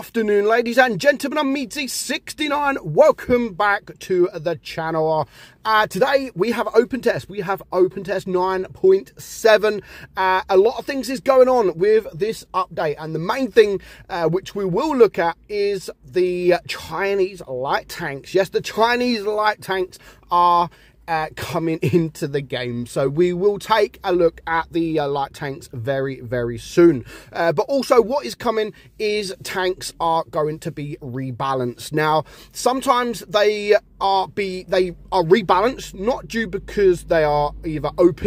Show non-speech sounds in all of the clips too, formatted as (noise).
afternoon, ladies and gentlemen. I'm Meadsy69. Welcome back to the channel. Uh, today we have open test. We have open test 9.7. Uh, a lot of things is going on with this update, and the main thing uh, which we will look at is the Chinese light tanks. Yes, the Chinese light tanks are uh, coming (laughs) into the game. So we will take a look at the uh, light tanks very, very soon. Uh, but also what is coming is tanks are going to be rebalanced. Now, sometimes they are be they are rebalanced not due because they are either OP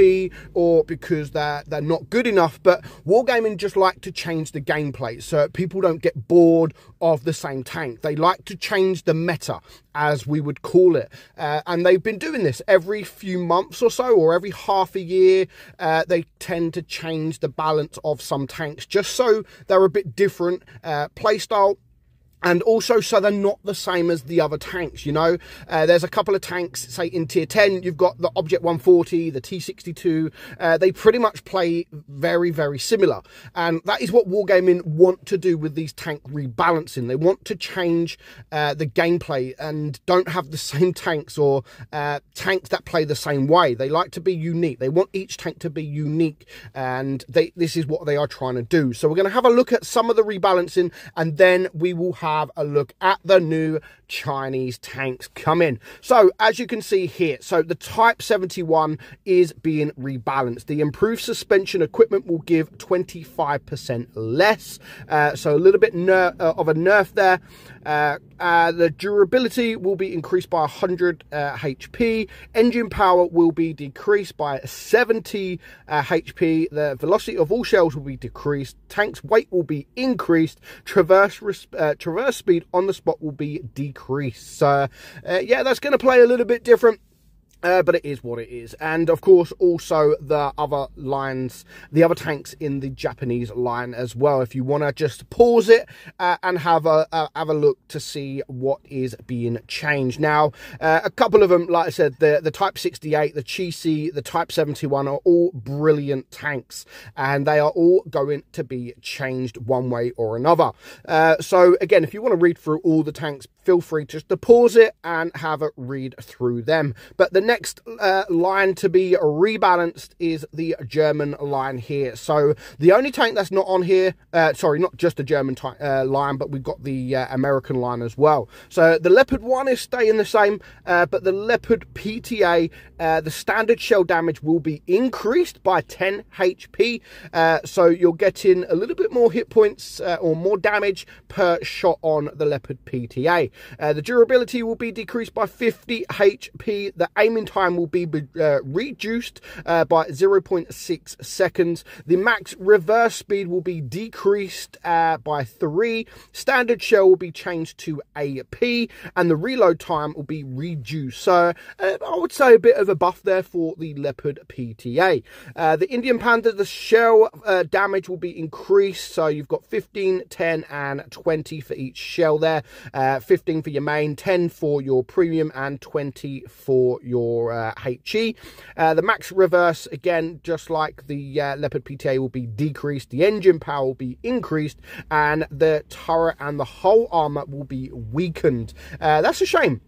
or because they're they're not good enough but wargaming just like to change the gameplay. So people don't get bored of the same tank. They like to change the meta as we would call it. Uh, and they've been doing this. Every few months or so or every half a year uh, they tend to change the balance of some tanks just so they're a bit different uh, playstyle and also so they're not the same as the other tanks you know? Uh, there's a couple of tanks say in tier 10 you've got the object 140 the t62 uh, they pretty much play very very similar. And that is what wargaming want to do with these tank rebalancing. They want to change uh, the gameplay and don't have the (laughs) same tanks or uh, tanks that play the same way. They like to be unique. They want each tank to be unique and they this is what they are trying to do. So we're going to have a look at some of the rebalancing and then we will have have a look at the new Chinese tanks coming. So as you can see here, so the Type 71 is being rebalanced. The improved suspension equipment will give 25% less. Uh, so a little bit uh, of a nerf there. Uh, uh, the durability will be increased by 100 HP. Uh, Engine power will be decreased by 70 HP. Uh, the velocity of all shells will be decreased. Tank's weight will be increased. Traverse, traverse speed on the spot will be decreased. Uh, uh, yeah, that's going to play a little bit different uh, but it is what it is. And of course, also the other lines, the other tanks in the Japanese line as well. If you want to just pause it uh, and have a uh, have a look to see what is being changed. Now, uh, a couple of them, like I said, the, the Type 68, the Chi-Si, the Type 71 are all brilliant tanks. And they are all going to be changed one way or another. Uh, so again, if you want to read through all the tanks, feel free just to pause it and have a read through them. But the next uh, line to be rebalanced is the German line here. So the only tank that's not on here, uh, sorry, not just the German uh, line, but we've got the uh, American line as well. So the Leopard 1 is staying the same, uh, but the Leopard PTA, uh, the standard shell damage will be increased by 10 HP. so you're getting a little bit more hit points or more damage per shot on the Leopard PTA. the durability will be decreased by 50 HP. The aiming time will be uh, reduced uh, by 0.6 seconds. The max reverse speed will be decreased uh, by 3. Standard shell will be changed to AP, and the reload time will be reduced. So uh, I would say a bit of a buff there for the Leopard PTA. Uh, the Indian Panther, the shell uh, damage will be increased. So you've got 15, 10, and 20 for each shell there. 15 for your main, 10 for your premium, and 20 for your for uh, HE. Uh, the max reverse, again, just like the uh, Leopard PTA, will be decreased. The engine power will be increased, and the turret and the whole armor will be weakened. Uh, that's a shame.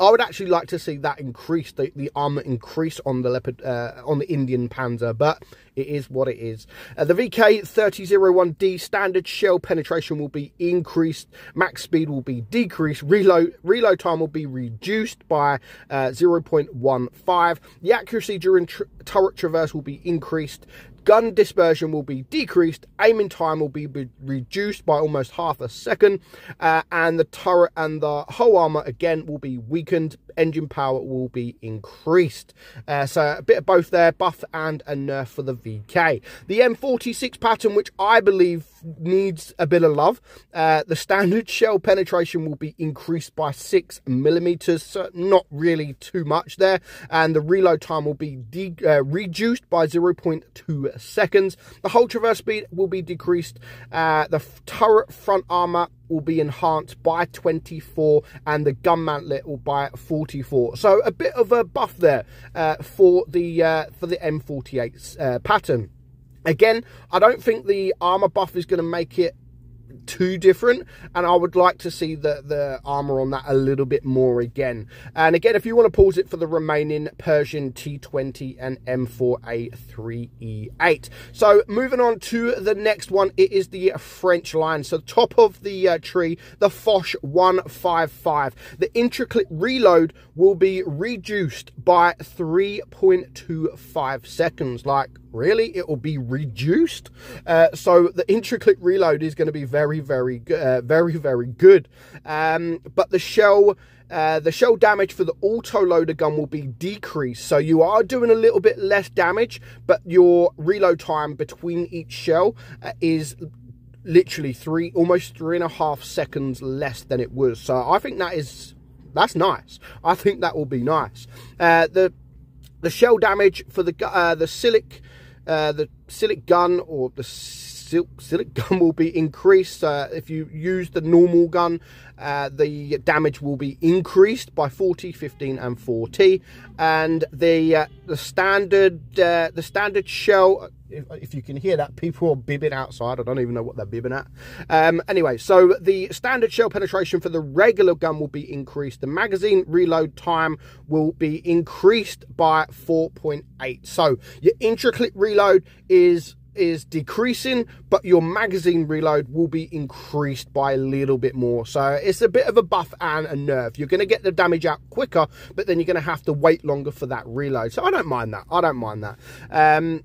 I would actually like to see that increase, the, the armor increase on the leopard, uh, on the Indian Panzer, but it is what it is. Uh, the VK3001D standard shell penetration will be increased, max speed will be decreased, reload reload time will be reduced by uh, 0.15. The accuracy during tr turret traverse will be increased, gun dispersion will be decreased, aiming time will be reduced by almost half a second, uh, and the turret and the whole armor again will be weakened. Engine power will be increased. Uh, so a bit of both there, buff and a nerf for the VK. The M46 Patton, which I believe needs a bit of love. Uh, the standard (laughs) shell penetration will be increased by six millimeters, so not really too much there. And the reload time will be uh, reduced by 0.2 seconds. The hull traverse speed will be decreased. Uh, the turret front armor will be enhanced by 24 and the gun mantlet will by 44 so a bit of a buff there uh, for the uh, for the m48 uh, Patton. Again, I don't think the armor buff is going to make it too different, and I would like to see the, the armor on that a little bit more again. And again, if you want to pause it for the remaining Pershing T20 and M4A3E8. So moving on to the next one, it is the French line. So top of the uh, tree, the Foch 155. The intraclip reload will be reduced by 3.25 seconds. Like, really? It will be reduced? Uh, so the intraclip reload is going to be very, very, uh, very, very good. Um, but the shell... Uh, the shell damage for the auto loader gun will be decreased. So you are doing a little bit less damage, but your reload time between each shell uh, is literally three, almost three and a half seconds less than it was. So I think that is, that's nice. I think that will be nice. Uh, the the shell damage for the uh, the silic uh, the silic gun or the silic (laughs) gun will be increased. Uh, if you use the normal gun, uh, the damage will be increased by 40, 15, and 40. And the uh, the standard uh, the standard shell. If, if, you can hear that, people are bibbing outside. I don't even know what they're bibbing at. Um, anyway, so the standard shell penetration for the regular gun will be increased. The magazine reload time will be increased by 4.8. So your intraclip reload is is decreasing, but your magazine reload will be increased by a little bit more. So it's a bit of a buff and a nerf. You're going to get the damage out quicker, but then you're going to have to wait longer for that reload. So I don't mind that. I don't mind that. Um,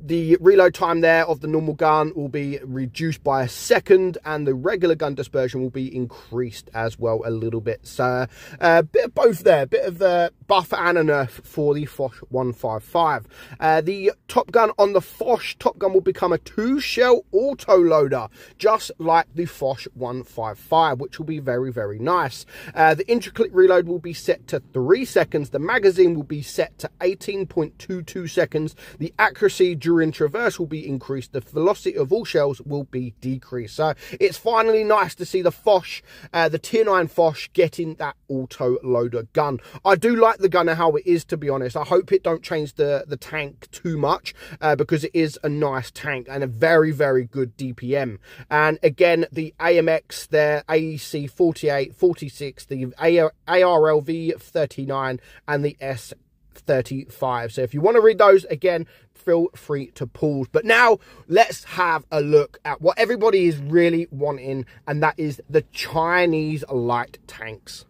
the reload time there of the normal gun will be reduced by a second and the regular gun dispersion will be increased as well a little bit so a uh, bit of both there. A bit of the buff and a nerf for the Foch 155 uh, the top gun on the Foch top gun will become a two shell auto loader just like the Foch 155 which will be very very nice. Uh, the intraclip reload will be set to three seconds. The magazine will be set to 18.22 seconds. The accuracy during traverse will be increased. The velocity of all shells will be decreased. So it's finally nice to see the Foch, uh, the Tier 9 Foch getting that auto loader gun. I do like the gun and how it is, to be honest. I hope it don't change the, the tank too much uh, because it is a nice tank and a very, very good DPM. And again, the AMX, their AEC 48, 46, the ARLV 39 and the S 35. So if you want to read those again, feel free to pause. But now let's have a look at what everybody is really wanting, and that is the Chinese light tanks.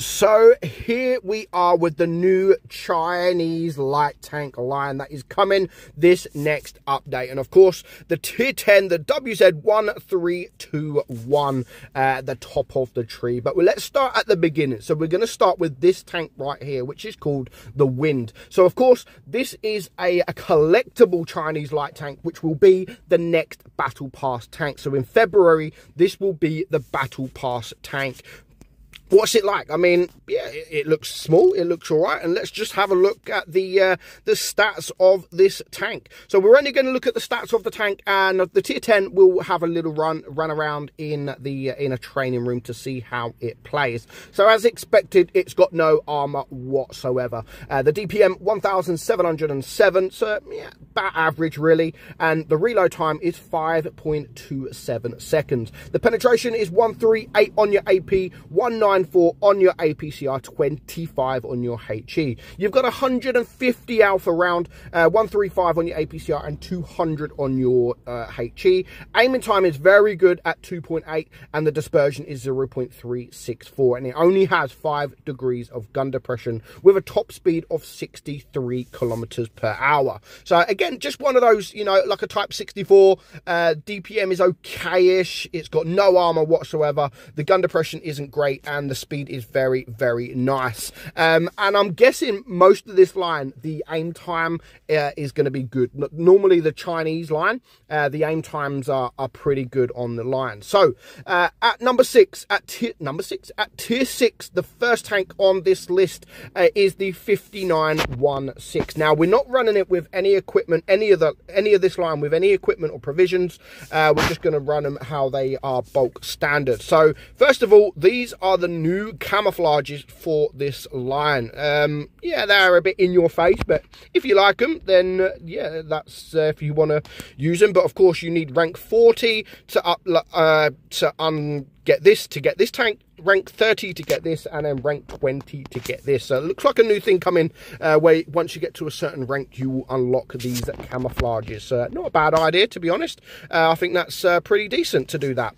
So here we are with the new Chinese light tank line that is coming this next update. And of course, the tier 10, the WZ1321 at uh, the top of the tree. But let's start at the beginning. So we're going to start with this tank right here, which is called the Wind. So of course, this is a, a collectible Chinese light tank, which will be the next Battle Pass tank. So in February, this will be the Battle Pass tank What's it like? I mean, yeah, it, it, looks small. It looks all right. And let's just have a look at the uh, the stats of this tank. So we're only going to look at the stats of the tank, and the tier 10 will have a little run run around in the uh, in a training room to see how it plays. So as expected, it's got no armor whatsoever. Uh, the DPM 1,707, so yeah, about average really. And the reload time is 5.27 seconds. The penetration is 138 on your AP, 194 on your APCR, 25 on your HE. You've got 150 alpha round, uh, 135 on your APCR and 200 on your uh, HE. Aiming time is very good at 2.8 and the dispersion is 0.364 and it only has 5 degrees of gun depression with a top speed of 63 kilometers per hour. So again, just one of those, you know, like a Type 64, uh, DPM is okay-ish. It's got no armor whatsoever. The gun depression isn't great and the speed is very, very nice. Um, and I'm guessing most of this line, the aim time uh, is going to be good. Normally, the Chinese line, uh, the aim times are, are pretty good on the line. So, uh, at number six, at tier, number six, at tier six, the first tank on this list uh, is the 5916. Now, we're not running it with any equipment, any of the any of this line with any equipment or provisions. Uh, we're just going to run them how they are bulk standard. So, first of all, these are the new camouflages for this line. Um, yeah, they're a bit in your face, but if you like them, then uh, yeah, that's uh, if you want to use them. But of course, you need rank 40 to up uh, to un get this to get this tank rank 30 to get this and then rank 20 to get this. So it looks like a new thing coming uh, where once you get to a certain rank you will unlock these camouflages. Uh, not a bad idea to be honest. Uh, i think that's uh, pretty decent to do that.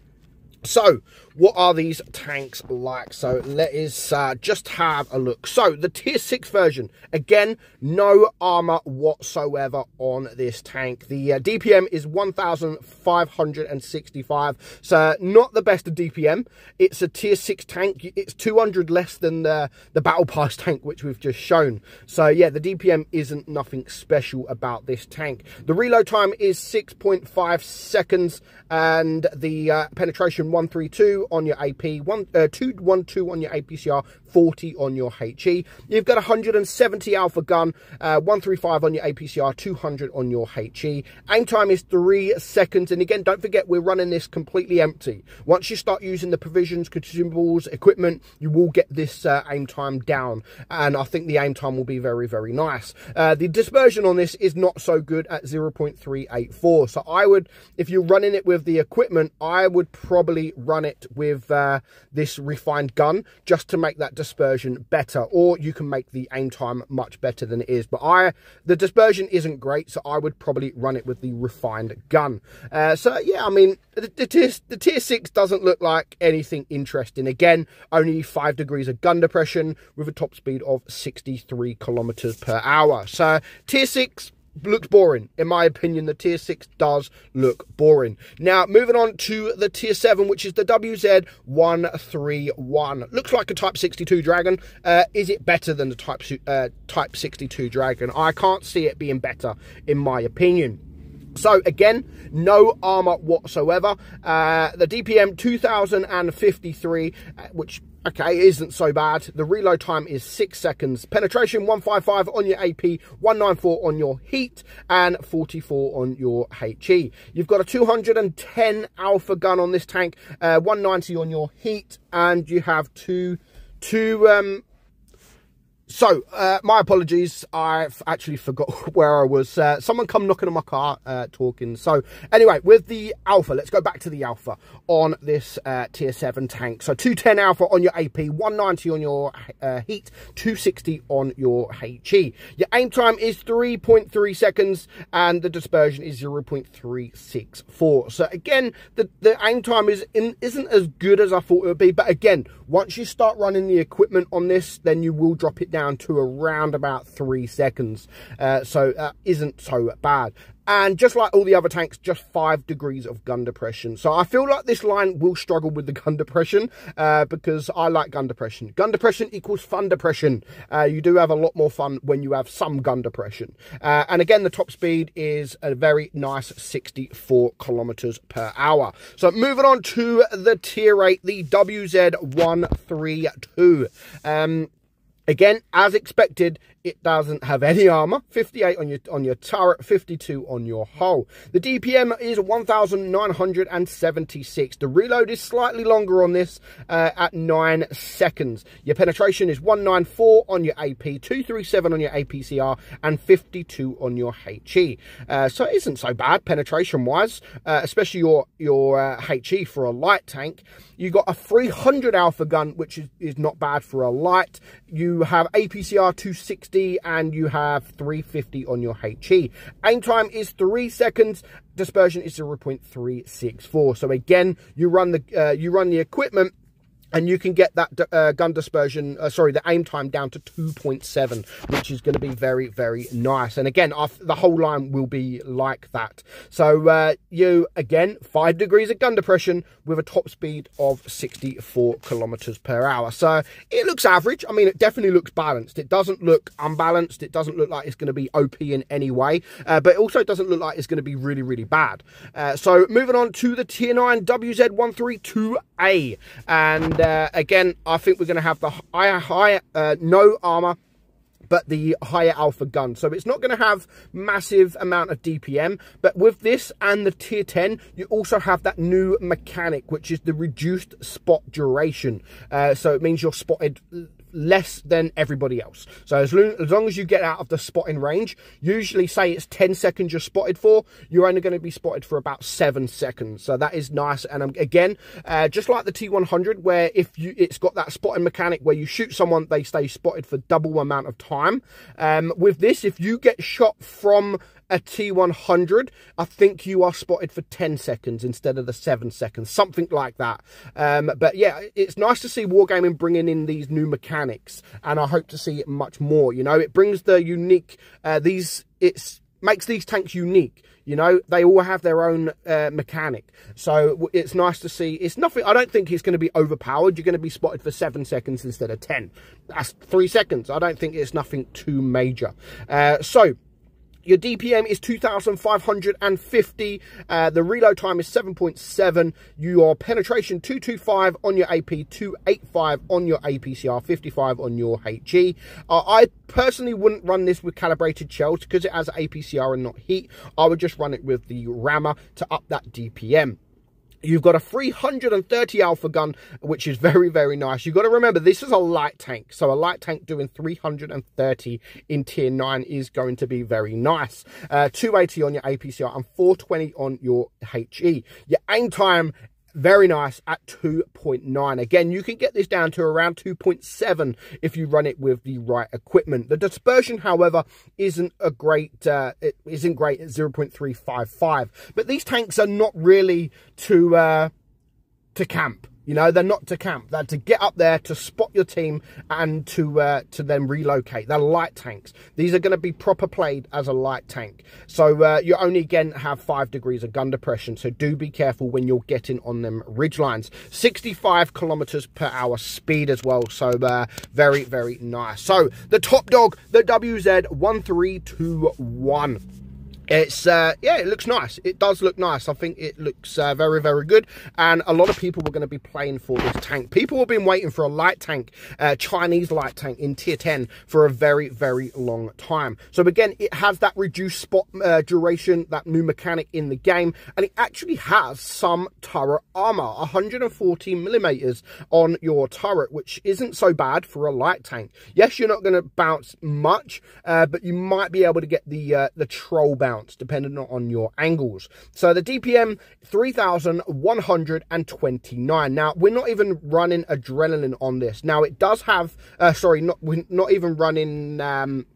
So what are these tanks like? So let us uh, just have a look. So the tier 6 version, again, no armor whatsoever on this tank. The uh, DPM is 1,565, so not the best of DPM. It's a tier 6 tank. It's 200 less than the, the Battle Pass (laughs) tank, which we've just shown. So yeah, the DPM isn't nothing special about this tank. The reload time is 6.5 seconds, and the uh, penetration 132 on your AP, one, uh, 212 on your APCR, 40 on your HE. You've got 170 alpha gun, uh, 135 on your APCR, 200 on your HE. Aim time is three seconds. And again, don't forget, we're running this completely empty. Once you start using the provisions, consumables, equipment, you will get this uh, aim time down. And I think the aim time will be very, very nice. Uh, the dispersion on this is not so good at 0.384. So I would, if you're running it with the equipment, I would probably run it with uh, this refined gun just to make that dispersion better or you can make the aim time much better than it is. But i the dispersion isn't great so i would probably run it with the refined gun. Uh, so yeah i mean the, the, tier, the tier 6 doesn't look like anything interesting. Again only 5 degrees of gun depression with a top speed of 63 kilometers per hour. So tier 6 looks boring. In my opinion, the tier 6 does look boring. Now, moving on to the tier 7, which is the WZ131. Looks like a Type 62 Dragon. Uh, is it better than the Type, uh, Type 62 Dragon? I can't see it being better, in my opinion. So again, no armor whatsoever. Uh, the DPM 2053, uh, which okay, isn't so bad. The reload time is six seconds. Penetration 155 on your AP, 194 on your heat, and 44 on your HE. You've got a 210 alpha gun on this tank, uh, 190 on your heat, and you have two two um so, uh, my apologies. I actually forgot (laughs) where I was. Uh, someone come knocking on my car uh, talking. So, anyway, with the Alpha, let's go back to the Alpha on this uh, Tier 7 tank. So, 210 Alpha on your AP, 190 on your uh, Heat, 260 on your HE. Your aim time is 3.3 seconds and the dispersion is 0.364. So, again, the, the aim time is in, isn't as good as I thought it would be. But again, once you start running the equipment on this, then you will drop it down down to around about three seconds. Uh, so that isn't so bad. And just like all the other tanks, just five degrees of gun depression. So I feel like this line will struggle with the gun depression uh, because I like gun depression. Gun depression equals fun depression. Uh, you do have a lot more fun when you have some gun depression. Uh, and again, the top speed is a very nice 64 kilometers per hour. So moving on to the tier 8, the WZ132. Um, Again, as expected, it doesn't have any armor. 58 on your on your turret, 52 on your hull. The DPM is 1,976. The reload is slightly longer on this uh, at 9 seconds. Your penetration is 194 on your AP, 237 on your APCR, and 52 on your HE. Uh, so it isn't so bad penetration-wise, uh, especially your, your uh, HE for a light tank. You got a 300 alpha gun, which is, is not bad for a light. You have APCR 260 and you have 350 on your HE. Aim time is 3 seconds. Dispersion is 0.364. So again, you run the uh, you run the equipment and you can get that uh, gun dispersion, uh, sorry, the aim time down to 2.7, which is going to be very, very nice. And again, the whole line will be like that. So uh, you, again, 5 degrees of gun depression with a top speed of 64 kilometers per hour. So it looks average. I mean, it definitely looks balanced. It doesn't look unbalanced. It doesn't look like it's going to be OP in any way. Uh, but also it also doesn't look like it's going to be really, really bad. Uh, so moving on to the Tier 9 WZ132A. And uh, again, I think we're going to have the higher, high, uh, no armor but the higher alpha gun. So it's not going to have massive amount of DPM, but with this and the tier 10, you also have that new mechanic, which is the reduced spot duration. Uh, so it means you're spotted less than everybody else. So as long, as long as you get out of the spotting range, usually say it's 10 seconds you're spotted for, you're only going to be spotted for about seven seconds. So that is nice. And um, again, uh, just like the T100, where if you it's got that spotting mechanic where you shoot someone, they stay spotted for double amount of time. Um, with this, if you get shot from a T100, I think you are spotted for 10 seconds instead of the 7 seconds, something like that. Um, but yeah, it's nice to see Wargaming bringing in these new mechanics, and I hope to see it much more. You know, it brings the unique, uh, these, it's makes these tanks unique. You know, they all have their own uh, mechanic. So it's nice to see. It's nothing, I don't think it's going to be overpowered. You're going to be spotted for seven seconds instead of 10. That's three seconds. I don't think it's nothing too major. Uh, so, your DPM is 2,550. Uh, the reload time is 7.7. Your penetration 225 on your AP, 285 on your APCR, 55 on your HE. Uh, I personally wouldn't run this with calibrated shells because it has APCR and not heat. I would just run it with the rammer to up that DPM. You've got a 330 alpha gun, which is very, very nice. You've got to remember, this is a light tank. So a light tank doing 330 in tier 9 is going to be very nice. Uh, 280 on your APCR and 420 on your HE. Your aim time very nice at 2.9 again you can get this down to around 2.7 if you run it with the right equipment. The dispersion however isn't a great uh, it isn't great at 0.355 but these tanks are not really to uh, to camp you know, they're not to camp. They're to get up there, to spot your team, and to uh, to then relocate. They're light tanks. These are going to be proper played as a light tank. So uh, you only, again, have 5 degrees of gun depression. So do be careful when you're getting on them ridge lines. 65 kilometers per hour speed as well. So uh, very, very nice. So the top dog, the WZ1321. It's, uh, yeah, it looks nice. It does look nice. I think it looks uh, very, very good. And a lot of people were going to be playing for this tank. People have been waiting for a light tank, uh, Chinese light tank in tier 10 for a very, very long time. So again, it has that reduced spot uh, duration, that new mechanic in the game. And it actually has some turret armor, 140 millimeters on your turret, which isn't so bad for a light tank. Yes, you're not going to bounce much, uh, but you might be able to get the, uh, the troll bounce depending on your angles. So the DPM 3129. Now we're not even running adrenaline on this. Now it does have, uh, sorry, not we're not even running. Um,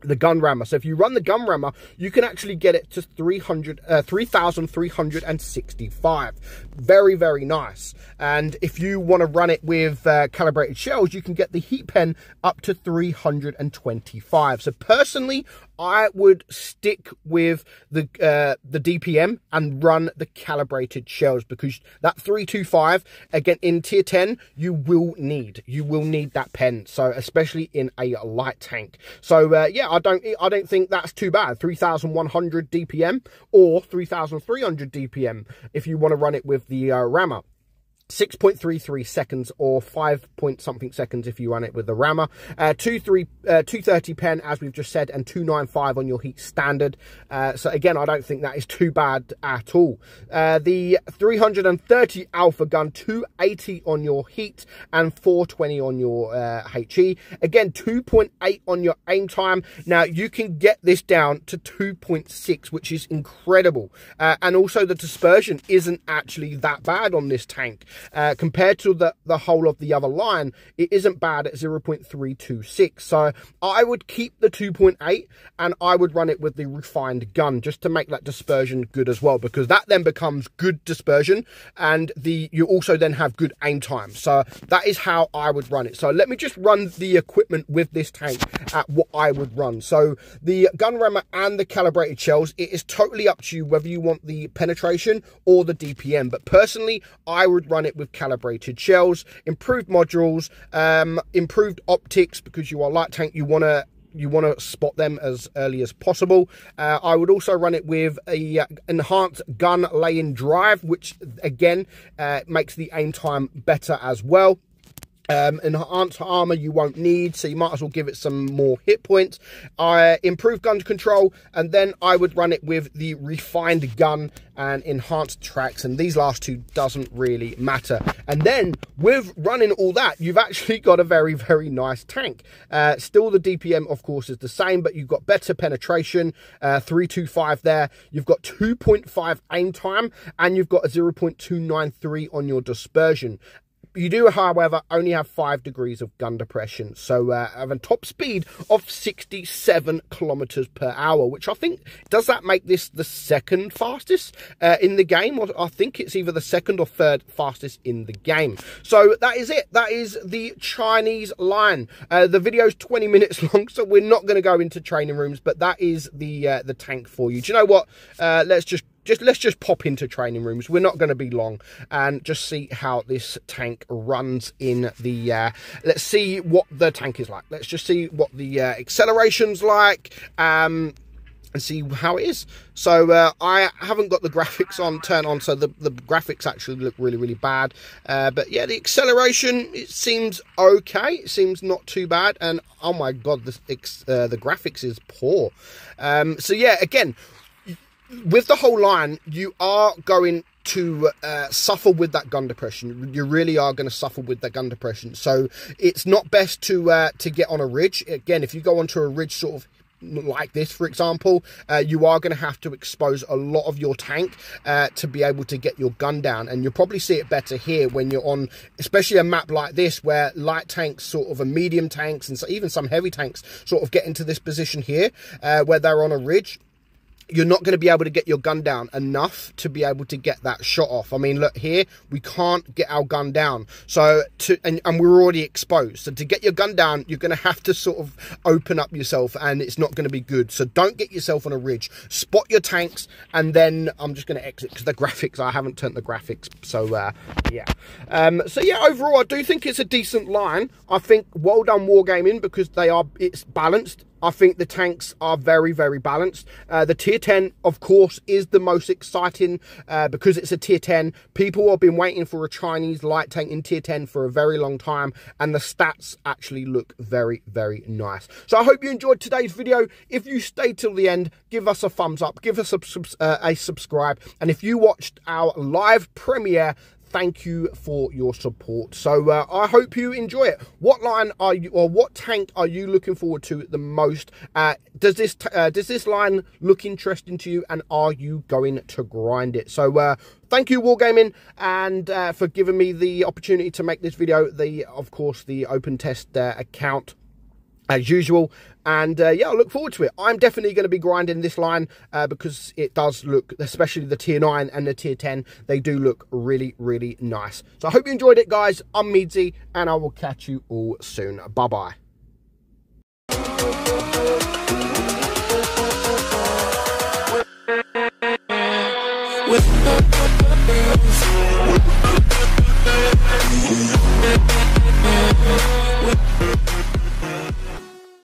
the gun rammer. So if you run the gun rammer, you can actually get it to 300, uh, 3,365. Very, very nice. And if you want to run it with uh, calibrated shells, you can get the heat pen up to 325. So personally, I would stick with the uh, the DPM and run the calibrated shells because that 325 again in tier 10 you will need you will need that pen. So especially in a light tank. So uh, yeah I don't I don't think that's too bad. 3100 DPM or 3300 DPM if you want to run it with the uh, rammer 6.33 seconds or 5 point something seconds if you run it with the rammer. Uh, 2, 3, uh, 230 pen, as we've just said, and 295 on your heat standard. Uh, so again, I don't think that is too bad at all. Uh, the 330 alpha gun, 280 on your heat and 420 on your HE. Uh, again, 2.8 on your aim time. Now, you can get this down to 2.6, which is incredible. Uh, and also the dispersion isn't actually that bad on this tank. Uh, compared to the, the whole of the other line, it isn't bad at 0.326. So I would keep the 2.8 and I would run it with the refined gun just to make that dispersion good as well, because that then becomes good dispersion and the you also then have good aim time. So that is how I would run it. So let me just run the equipment with this tank at what I would run. So the gun rammer and the calibrated shells, it is totally up to you whether you want the penetration or the DPM. But personally, I would run it with calibrated shells, improved modules, um, improved optics because you are light tank, you want to you want to spot them as early as possible. Uh, I would also run it with a uh, enhanced gun laying drive, which again uh, makes the aim time better as well. Um, enhanced armor you won't need, so you might as well give it some more hit points. I uh, improve gun control, and then I would run it with the refined gun and enhanced tracks, and these last two doesn't really matter. And then with running all that, you've actually (laughs) got a very, very nice tank. Uh, still, the DPM, of course, is the same, but you've got better penetration, uh, 325 there. You've got 2.5 aim time, and you've got a 0.293 on your dispersion. You do, however, only have 5 degrees of gun depression, so uh, have a top speed of 67 kilometers per hour, which I think, does that make this the second fastest uh, in the game? Or I think it's either the second or third fastest in the game. So that is it. That is the Chinese Lion. Uh, the video's 20 minutes (laughs) long, so we're not going to go into training rooms, but that is the uh, the tank for you. Do you know what? Uh, let's just just let's just pop into training rooms. We're not going to be long, and just see how this tank runs in the. Uh, let's see what the tank is like. Let's just see what the uh, acceleration's like. Um, and see how it is. So uh, I haven't got the graphics on turn on, so the, the graphics actually look really really bad. Uh, but yeah, the acceleration it seems okay. It seems not too bad. And oh my god, the uh, the graphics is poor. Um, so yeah, again, with the whole line, you are going to uh, suffer with that gun depression. You really are going to suffer with that gun depression. So it's not best to uh, to get on a ridge. Again, if you go onto a ridge sort of like this for example uh, you are going to have to expose a lot of your tank uh, to be able to get your gun down and you'll probably see it better here when you're on especially a map like this where light tanks sort of a medium tanks and so even some heavy tanks sort of get into this position here uh, where they're on a ridge you're not going to be able to get your gun down enough to be able to get that shot off. I mean, look here, we can't get our gun down. So to and, and we're already exposed. So to get your gun down, you're going to have to sort of open up yourself and it's not going to be good. So don't get yourself on a ridge. Spot your tanks and then I'm just going to exit because the graphics, I haven't turned the graphics. So uh, yeah. Um, so yeah, overall, I do think it's a decent line. I think well done Wargaming because they are, it's balanced I think the tanks are very, very balanced. Uh, the tier 10, of course, is the most exciting uh, because it's a tier 10. People have been waiting for a Chinese light tank in tier 10 for a very long time, and the stats actually look very, very nice. So I hope you enjoyed today's video. If you stayed till the end, give us a thumbs up, give us a, uh, a subscribe, and if you watched our live premiere, thank you for your support. So uh, I hope you enjoy it. What line are you, or what tank are you looking forward to the most? Uh, does this uh, does this line look interesting to you, and are you going to grind it? So uh, thank you wargaming and uh, for giving me the opportunity to make this video the of course the open test uh, account as usual. And uh, yeah, I look forward to it. I'm definitely going to be grinding this line uh, because it does look, especially the tier 9 and the tier 10, they do look really, really nice. So I hope you enjoyed it, guys. I'm Meadsy, and I will catch you all soon. Bye bye.